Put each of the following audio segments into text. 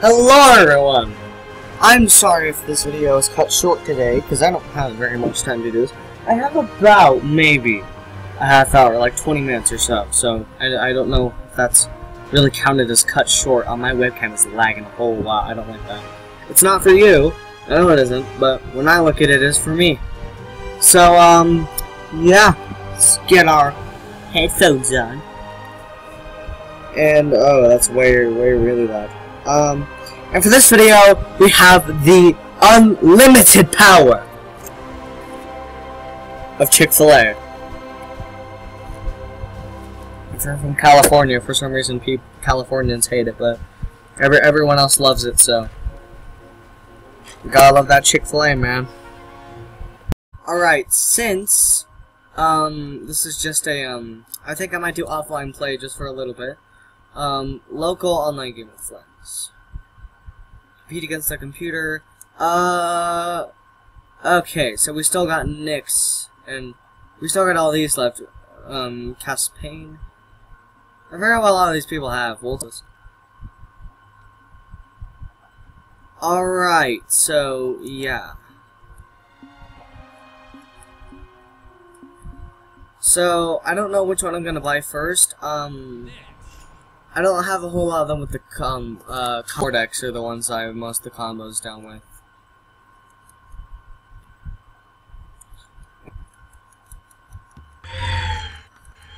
Hello everyone! I'm sorry if this video is cut short today, because I don't have very much time to do this. I have about, maybe, a half hour, like 20 minutes or so, so I, I don't know if that's really counted as cut short. On my webcam is lagging a whole lot, I don't like that. It's not for you, I know it isn't, but when I look at it, it's for me. So, um, yeah, let's get our headphones on. And, oh, that's way, way really loud. Um, and for this video, we have the unlimited power of Chick-fil-A. If you're from California, for some reason, Californians hate it, but every, everyone else loves it, so. You gotta love that Chick-fil-A, man. Alright, since, um, this is just a, um, I think I might do offline play just for a little bit. Um, local online game with friends. Compete against the computer. Uh, okay, so we still got Nix, and we still got all these left. Um, Caspian. I forgot what a lot of these people have. We'll. Alright, so, yeah. So, I don't know which one I'm gonna buy first. Um... I don't have a whole lot of them with the com uh, Cordex are the ones I have most of the combos down with.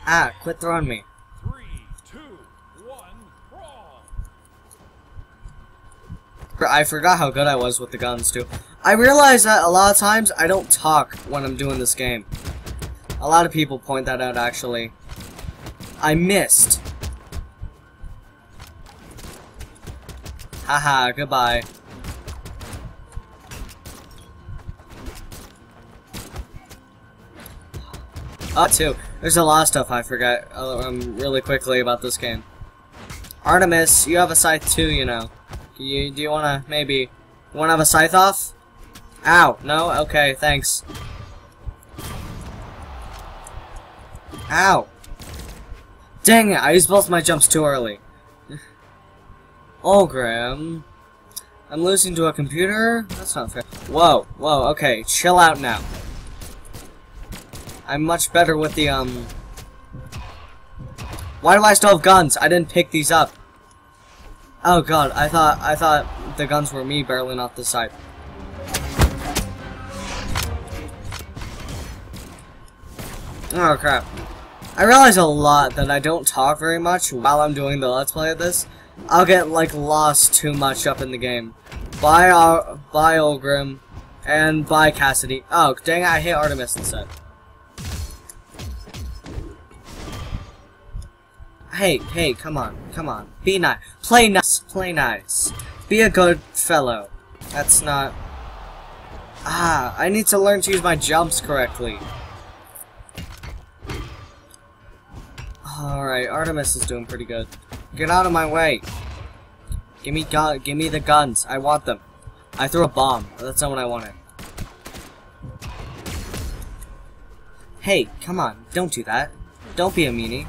Ah, quit throwing me. Three, two, one, brawl. I forgot how good I was with the guns, too. I realize that a lot of times I don't talk when I'm doing this game. A lot of people point that out, actually. I missed. Haha, goodbye. Oh, too. There's a lot of stuff I forgot um, really quickly about this game. Artemis, you have a scythe too, you know. Do you, do you wanna, maybe, you wanna have a scythe off? Ow, no? Okay, thanks. Ow! Dang it, I used both my jumps too early. Oh, Graham. I'm losing to a computer? That's not fair. Whoa, whoa, okay, chill out now. I'm much better with the, um... Why do I still have guns? I didn't pick these up. Oh god, I thought, I thought the guns were me barreling off the side. Oh crap. I realize a lot that I don't talk very much while I'm doing the Let's Play of this. I'll get, like, lost too much up in the game. Bye, uh, bye, Ulgrim. And bye, Cassidy. Oh, dang I hit Artemis instead. Hey, hey, come on, come on. Be nice. Play nice, play nice. Be a good fellow. That's not... Ah, I need to learn to use my jumps correctly. Alright, Artemis is doing pretty good. Get out of my way. Give me gun. Give me the guns. I want them. I threw a bomb. That's not what I wanted. Hey, come on. Don't do that. Don't be a meanie.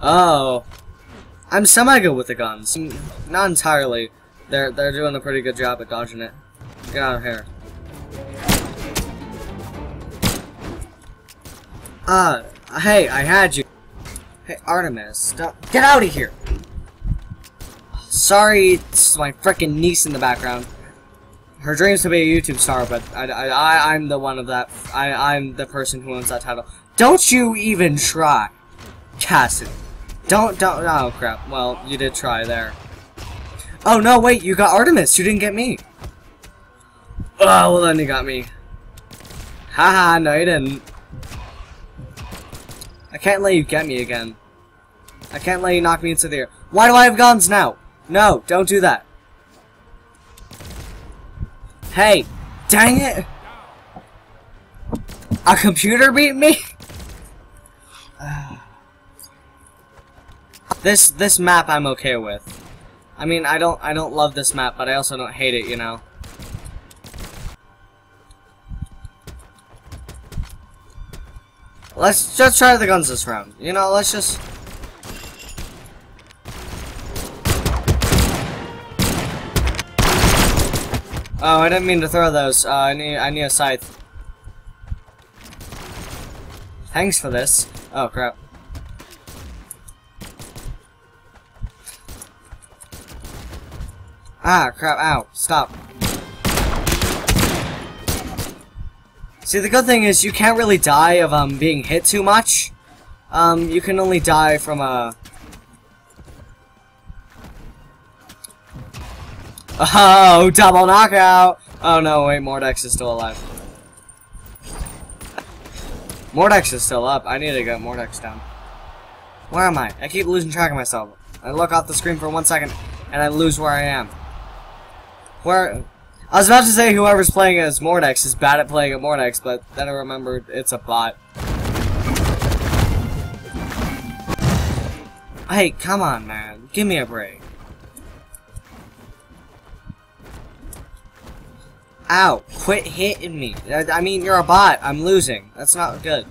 Oh. I'm semi-good with the guns. Not entirely. They're, they're doing a pretty good job at dodging it. Get out of here. Uh, hey, I had you. Hey, Artemis, stop. Get out of here! Sorry, it's my freaking niece in the background. Her dreams to be a YouTube star, but I, I, I'm the one of that. I, I'm the person who owns that title. Don't you even try, Cassidy. Don't, don't, oh crap. Well, you did try there. Oh no, wait, you got Artemis. You didn't get me. Oh, well then you got me. Haha, no you didn't. I can't let you get me again. I can't let you knock me into the air. Why do I have guns now? No, don't do that. Hey, dang it! A computer beat me? this this map I'm okay with. I mean, I don't I don't love this map, but I also don't hate it, you know. Let's just try the guns this round. You know, let's just... Oh, I didn't mean to throw those. Uh, I need I need a scythe. Thanks for this. Oh crap. Ah, crap, ow, stop. See, the good thing is you can't really die of um being hit too much. Um, you can only die from a... Oh, double knockout! Oh no, wait, Mordex is still alive. Mordex is still up. I need to get Mordex down. Where am I? I keep losing track of myself. I look off the screen for one second, and I lose where I am. Where... I was about to say whoever's playing as Mordex is bad at playing at Mordex, but then I remembered it's a bot. Hey, come on, man. Give me a break. Ow, quit hitting me. I, I mean, you're a bot. I'm losing. That's not good.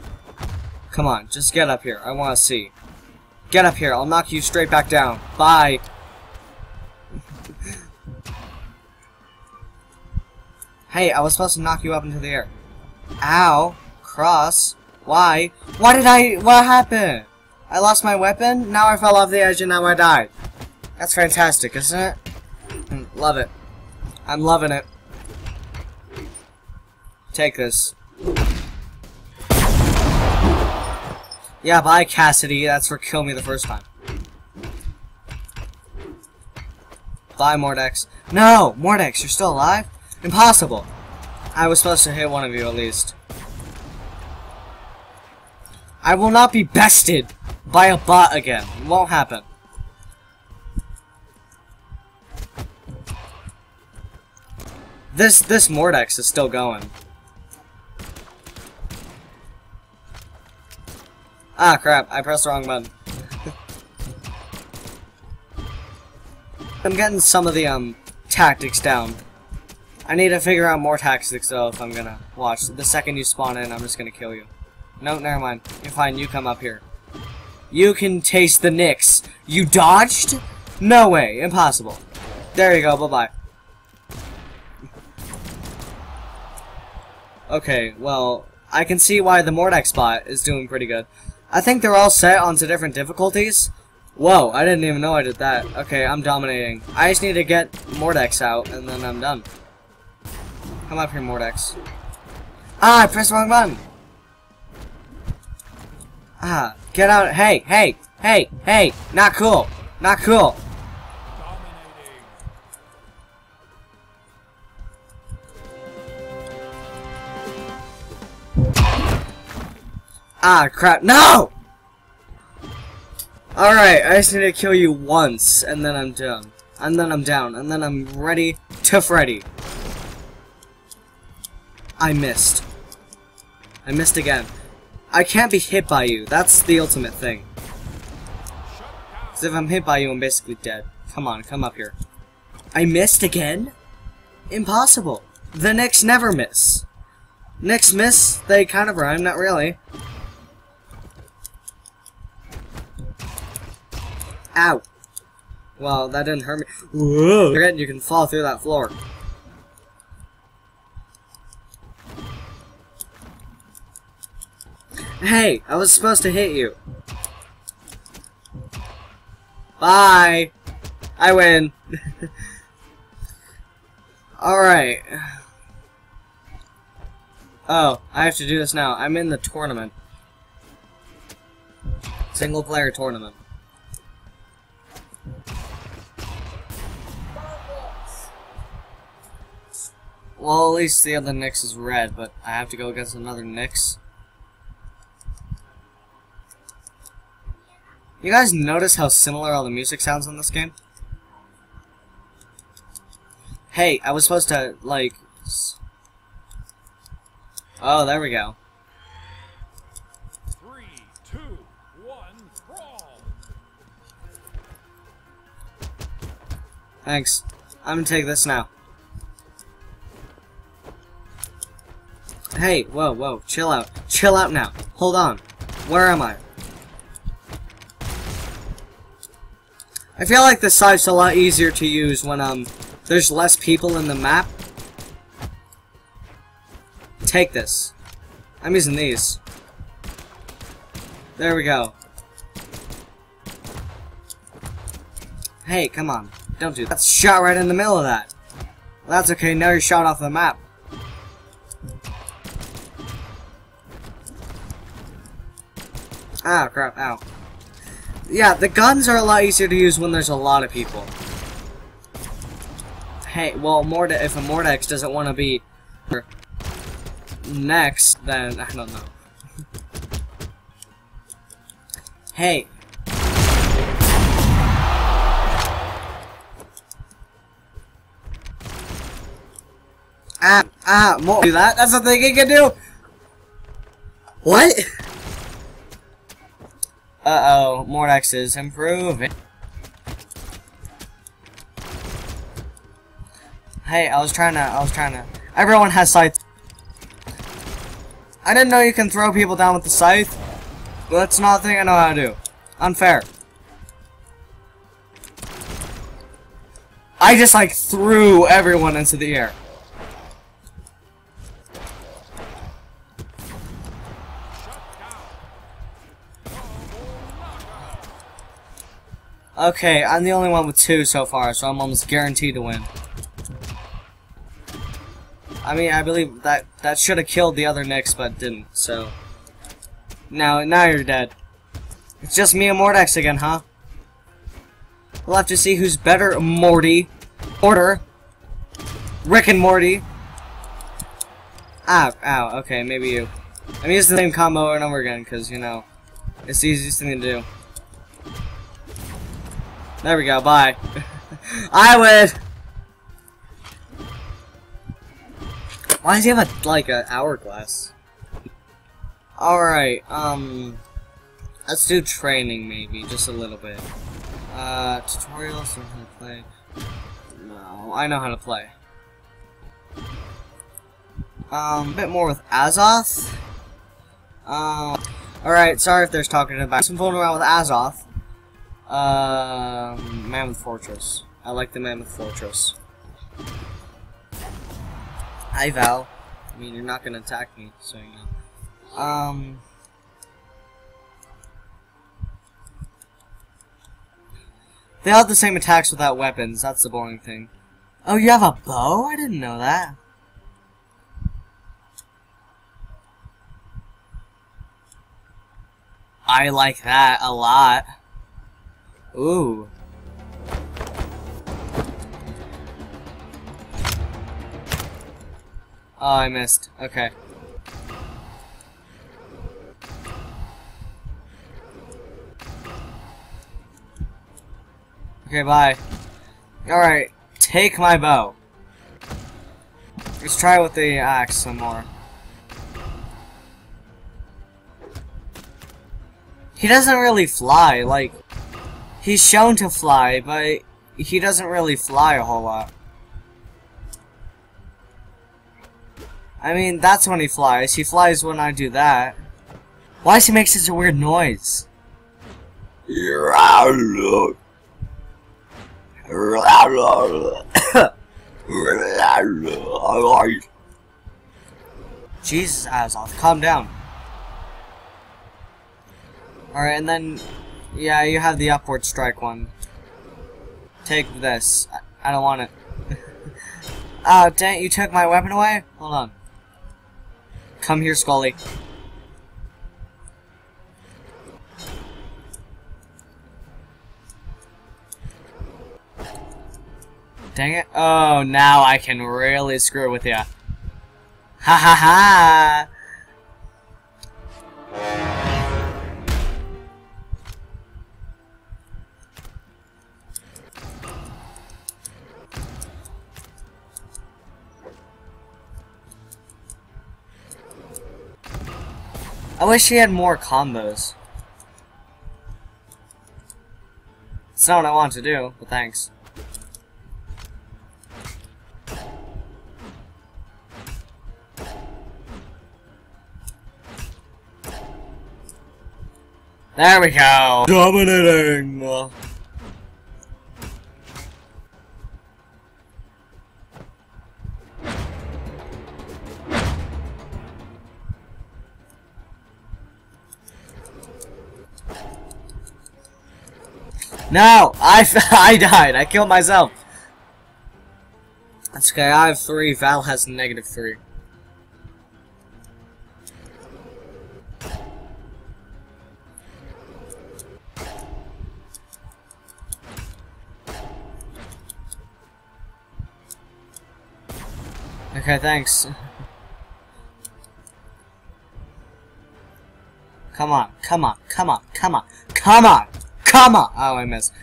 Come on, just get up here. I want to see. Get up here. I'll knock you straight back down. Bye. Hey, I was supposed to knock you up into the air. Ow. Cross. Why? Why did I... What happened? I lost my weapon? Now I fell off the edge and now I died. That's fantastic, isn't it? Mm, love it. I'm loving it. Take this. Yeah, bye, Cassidy. That's for kill me the first time. Bye, Mordex. No! Mordex, you're still alive? Impossible! I was supposed to hit one of you, at least. I will not be bested by a bot again. It won't happen. This, this Mordex is still going. Ah, crap. I pressed the wrong button. I'm getting some of the, um, tactics down. I need to figure out more tactics, though, if I'm gonna watch. The second you spawn in, I'm just gonna kill you. No, never mind. You're fine. You come up here. You can taste the Nix. You dodged? No way. Impossible. There you go. Bye-bye. Okay, well, I can see why the Mordex bot is doing pretty good. I think they're all set onto different difficulties. Whoa, I didn't even know I did that. Okay, I'm dominating. I just need to get Mordex out, and then I'm done. Come up here, Mordex. Ah, I pressed the wrong button! Ah, get out. Hey, hey, hey, hey, not cool. Not cool. Ah, crap. No! Alright, I just need to kill you once, and then I'm done. And then I'm down, and then I'm ready to Freddy. I missed. I missed again. I can't be hit by you. That's the ultimate thing. Because if I'm hit by you, I'm basically dead. Come on, come up here. I missed again? Impossible. The Nix never miss. Nix miss, they kind of rhyme, not really. Ow. Well, that didn't hurt me. Whoa. Forget you can fall through that floor. Hey, I was supposed to hit you. Bye. I win. Alright. Oh, I have to do this now. I'm in the tournament. Single player tournament. Well, at least the other Nix is red, but I have to go against another Nix. You guys notice how similar all the music sounds in this game? Hey, I was supposed to, like... Oh, there we go. Three, two, one, brawl. Thanks. I'm gonna take this now. Hey, whoa, whoa, chill out. Chill out now. Hold on. Where am I? I feel like this site's a lot easier to use when um there's less people in the map. Take this. I'm using these. There we go. Hey, come on. Don't do that. That's shot right in the middle of that. Well, that's okay, now you're shot off the map. Ah, crap, ow. Yeah, the guns are a lot easier to use when there's a lot of people. Hey, well, Morde if a Mordex doesn't want to be next, then I don't know. hey. Ah, ah, more do that? That's the thing he can do! What? Uh-oh, Mordex is improving. Hey, I was trying to, I was trying to. Everyone has scythe. I didn't know you can throw people down with the scythe. That's not a thing I know how to do. Unfair. I just like threw everyone into the air. Okay, I'm the only one with two so far, so I'm almost guaranteed to win. I mean, I believe that that should have killed the other Nix, but didn't. So now, now you're dead. It's just me and Mordex again, huh? We'll have to see who's better, Morty, Order, Rick and Morty. Ah, ow. Okay, maybe you. I'm using the same combo over and over again because you know it's the easiest thing to do. There we go, bye. I win! Why does he have a, like, an hourglass? Alright, um... Let's do training, maybe, just a little bit. Uh, tutorials on how to play. No, I know how to play. Um, a bit more with Azoth. Um, alright, sorry if there's talking about some fooling around with Azoth. Um, Mammoth Fortress. I like the Mammoth Fortress. Hi, Val. I mean, you're not gonna attack me, so you know. Um... They all have the same attacks without weapons. That's the boring thing. Oh, you have a bow? I didn't know that. I like that a lot. Ooh. Oh, I missed. Okay. Okay, bye. Alright, take my bow. Let's try with the axe some more. He doesn't really fly, like... He's shown to fly, but he doesn't really fly a whole lot. I mean, that's when he flies. He flies when I do that. Why does he make such a weird noise? Jesus, Azoth, calm down. Alright, and then, yeah, you have the upward strike one. Take this. I, I don't want it. Uh, oh, dang, you took my weapon away? Hold on. Come here, Scully. Dang it. Oh, now I can really screw with you. Ha ha ha! I wish she had more combos. It's not what I want to do, but thanks. There we go. Dominating. No! I, I died. I killed myself. That's okay. I have three. Val has negative three. Okay, thanks. Come on, come on, come on, come on, come on, come on! Oh, I missed.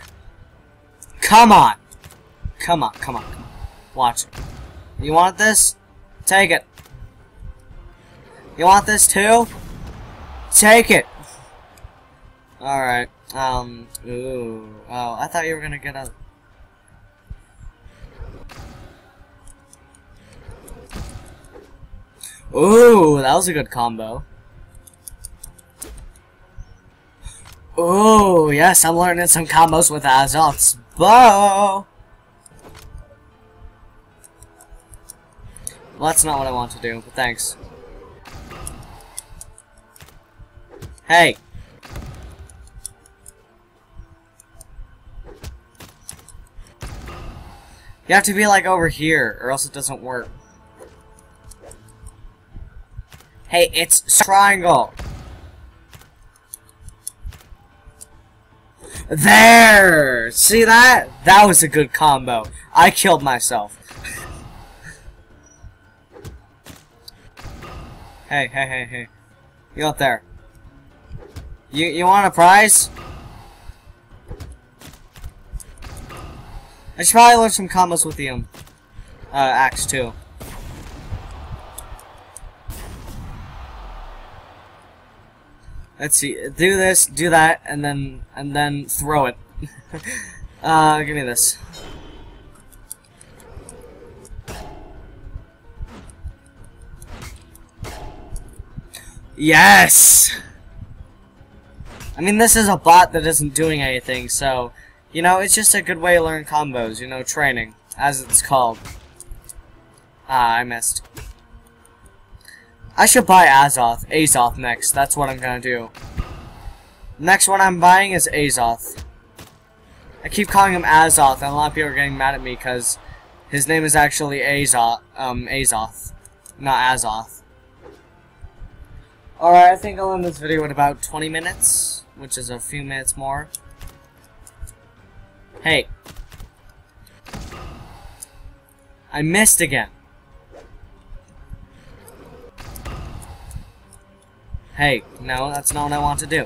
Come on! Come on, come on, come on. Watch. You want this? Take it. You want this too? Take it! Alright, um, ooh. Oh, I thought you were gonna get a... Ooh, that was a good combo. Ooh, yes, I'm learning some combos with Azoth's bow. Well, that's not what I want to do, but thanks. Hey! You have to be like over here, or else it doesn't work. Hey, it's triangle. There! See that? That was a good combo. I killed myself. hey, hey, hey, hey. You up there. You, you want a prize? I should probably learn some combos with the, um, uh, axe too. Let's see. Do this, do that, and then and then throw it. uh, give me this. Yes. I mean, this is a bot that isn't doing anything, so you know, it's just a good way to learn combos. You know, training, as it's called. Ah, I missed. I should buy Azoth, Azoth next. That's what I'm gonna do. Next one I'm buying is Azoth. I keep calling him Azoth, and a lot of people are getting mad at me because his name is actually Azoth, um, Azoth, not Azoth. Alright, I think I'll end this video in about 20 minutes, which is a few minutes more. Hey. I missed again. Hey, no, that's not what I want to do.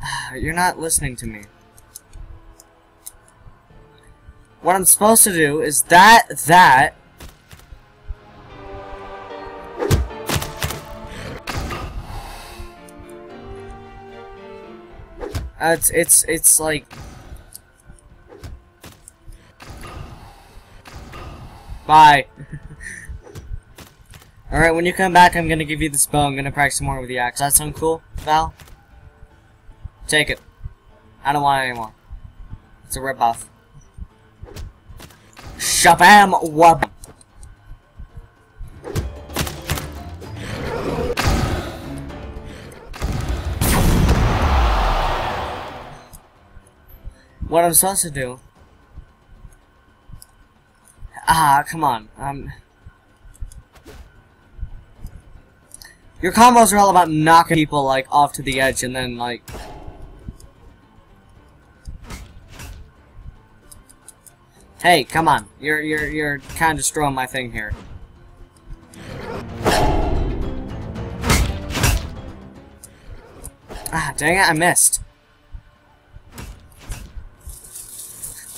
You're not listening to me. What I'm supposed to do is that, that, Uh, it's it's it's like bye. Alright, when you come back, I'm gonna give you the bow. I'm gonna practice more with the axe. That sound cool, Val? Take it. I don't want it anymore. It's a ripoff. Shabam wab. What I'm supposed to do? Ah, come on. Um. Your combos are all about knocking people, like, off to the edge and then, like... Hey, come on. You're, you're, you're kind of destroying my thing here. Ah, dang it, I missed.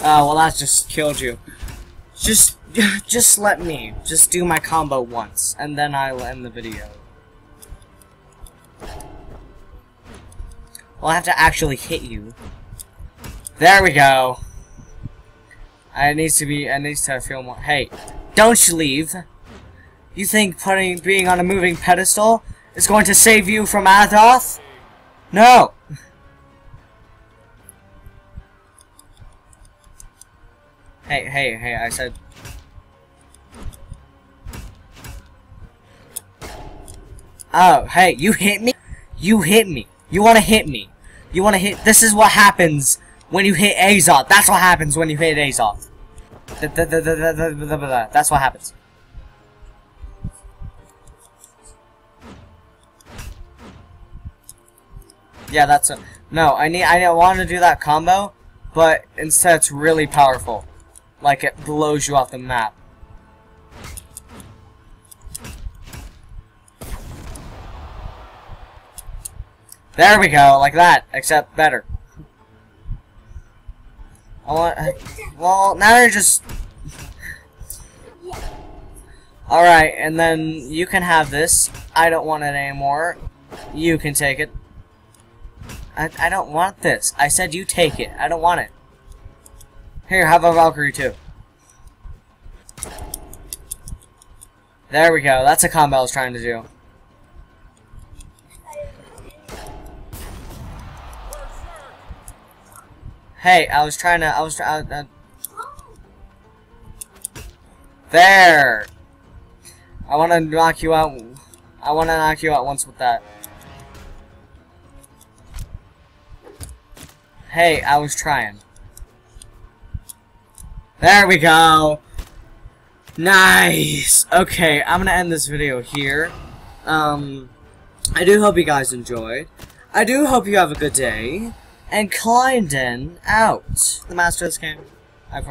Oh, well that just killed you. Just, just let me. Just do my combo once, and then I'll end the video. Well, I have to actually hit you. There we go. I needs to be. I needs to feel more. Hey, don't you leave. You think putting being on a moving pedestal is going to save you from Azoth? No! Hey, hey, hey, I said... Oh, hey, you hit me? You hit me. You wanna hit me. You want to hit... This is what happens when you hit Azoth. That's what happens when you hit Azoth. That's what happens. Yeah, that's a No, I need. I want to do that combo, but instead it's really powerful. Like it blows you off the map. There we go, like that, except better. I want. Uh, well, now you're just. Alright, and then you can have this. I don't want it anymore. You can take it. I, I don't want this. I said you take it. I don't want it. Here, have a Valkyrie too. There we go. That's a combo I was trying to do. Hey, I was trying to. I was trying. Uh, there. I want to knock you out. I want to knock you out once with that. Hey, I was trying. There we go. Nice. Okay, I'm gonna end this video here. Um, I do hope you guys enjoyed. I do hope you have a good day and Cleinden out. The master is king. I